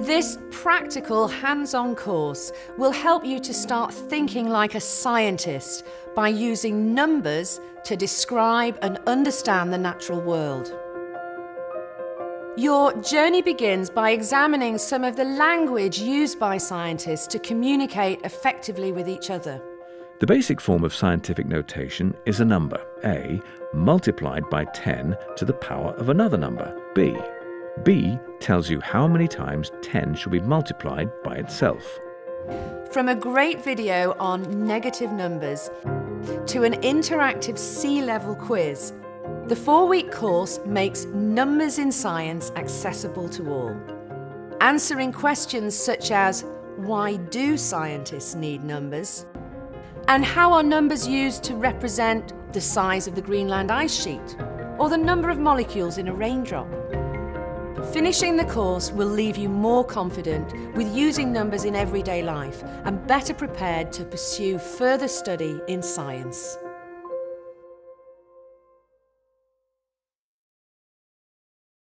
This practical hands-on course will help you to start thinking like a scientist by using numbers to describe and understand the natural world. Your journey begins by examining some of the language used by scientists to communicate effectively with each other. The basic form of scientific notation is a number, a, multiplied by 10 to the power of another number, b. b tells you how many times 10 should be multiplied by itself. From a great video on negative numbers to an interactive sea-level quiz, the four-week course makes numbers in science accessible to all. Answering questions such as, why do scientists need numbers? And how are numbers used to represent the size of the Greenland ice sheet or the number of molecules in a raindrop? Finishing the course will leave you more confident with using numbers in everyday life and better prepared to pursue further study in science.